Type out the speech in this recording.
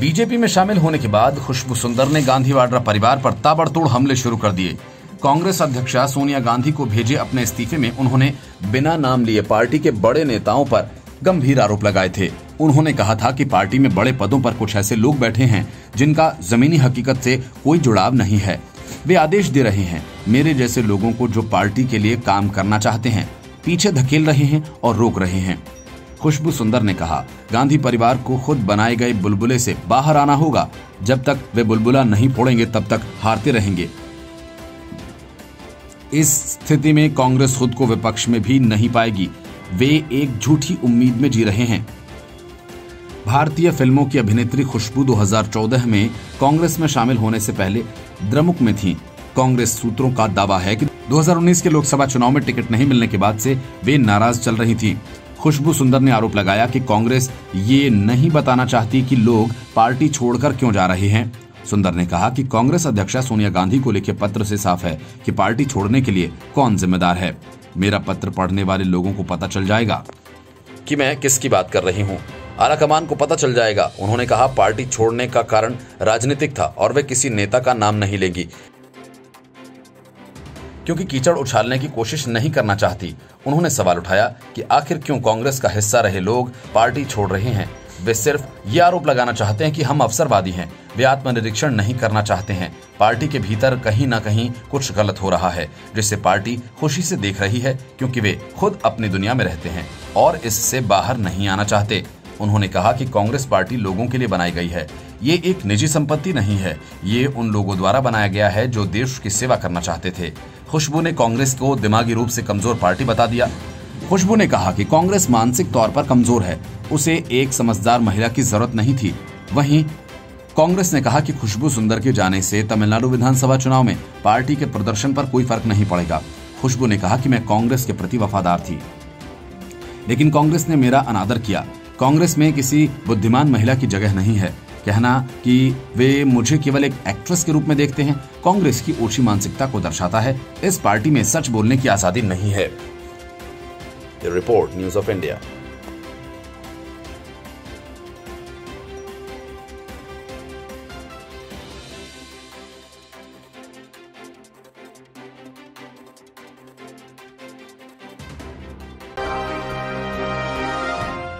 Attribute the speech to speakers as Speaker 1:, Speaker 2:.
Speaker 1: BJP में शामिल होने के बाद खुशबू सुंदर ने गांधी वाड्रा परिवार पर ताबड़तोड़ हमले शुरू कर दिए। कांग्रेस अध्यक्षा सोनिया गांधी को भेजे अपने इस्तीफे में उन्होंने बिना नाम लिए पार्टी के बड़े नेताओं पर गंभीर आरोप लगाए थे। उन्होंने कहा था कि पार्टी में बड़े पदों पर कुछ ऐसे लोग बैठे हैं जिनका जमीनी हकीकत से कोई जुड़ाव नहीं है। वे आदेश दे रहे हैं, मेरे जैसे लोगों को जो पार्टी के लिए काम करना चाहते हैं, पीछे धकेल रहे हैं और रोक रहे हैं। खुशबू सुंदर ने कहा, गांधी परिवार को खुद बनाए गए बुलबुले से बाहर आना होगा। जब तक वे बुलबुला नहीं फोड़ेंगे, तब तक हारते रहेंगे। इस स्थिति में कांग्रेस खुद को विपक्ष में भी नहीं पाएगी। वे एक झूठी उम्मीद में जी रहे हैं। भारतीय फ़िल्मों की अभिनेत्री खुशबू 2014 में कांग्रेस में शामिल होने से पहले द्रमुक में थी। कांग्रेस सूत्रों का दावा है कि 2019 के लोकसभा चुनाव में टिकट नहीं मिलने के बाद से वे नाराज़ चल रही थी। खुशबू सुंदर ने आरोप लगाया कि कांग्रेस ये नहीं बताना चाहती कि लोग पार्टी छोड़कर क्यों जा रहे हैं। सुंदर ने कहा कि कांग्रेस अध्यक्षा सोनिया गांधी को लिखे पत्र से साफ़ है कि पार्टी छोड़ने के लिए कौन जिम्मेदार है। मेरा पत्र पढ़ने वाले लोगों को पता चल जाएगा कि मैं किसकी बात कर रही हूँ। आलाकमान को पता चल जाएगा। उन्होंने कहा, पार्टी छोड़ने का कारण राजनीतिक था और वे किसी नेता का नाम नहीं लेगी। क्योंकि कीचड़ उछालने की कोशिश नहीं करना चाहती। उन्होंने सवाल उठाया कि आखिर क्यों कांग्रेस का हिस्सा रहे लोग पार्टी छोड़ रहे हैं? वे सिर्फ़ ये आरोप लगाना चाहते हैं कि हम अवसरवादी हैं। वे आत्मनिरीक्षण नहीं करना चाहते हैं। पार्टी के भीतर कहीं ना कहीं कुछ गलत हो रहा है जिसे पार्टी खुशी से देख रही है, क्योंकि वे खुद अपनी दुनिया में रहते हैं और इससे बाहर नहीं आना चाहते। उन्होंने कहा कि कांग्रेस पार्टी लोगों के लिए बनाई गई है। ये एक निजी संपत्ति नहीं है। ये उन लोगों द्वारा बनाया गया है जो देश की सेवा करना चाहते थे। खुशबू ने कांग्रेस को दिमागी रूप से कमज़ोर पार्टी बता दिया। खुशबू ने कहा कि कांग्रेस मानसिक तौर पर कमज़ोर है। उसे एक समझदार महिला की ज़रूरत नहीं थी। वहीं कांग्रेस ने कहा कि खुशबू सुंदर के जाने से तमिलनाडु विधानसभा चुनाव में पार्टी के प्रदर्शन पर कोई फ़र्क नहीं पड़ेगा। खुशबू ने कहा कि मैं कांग्रेस के प्रति वफादार थी। लेकिन कांग्रेस ने मेरा अनादर किया। कांग्रेस में किसी बुद्धिमान महिला की जगह नहीं है। कहना कि वे मुझे केवल एक एक्ट्रेस के रूप में देखते हैं, कांग्रेस की ओछी मानसिकता को दर्शाता है। इस पार्टी में सच बोलने की आज़ादी नहीं है। Report, news of India.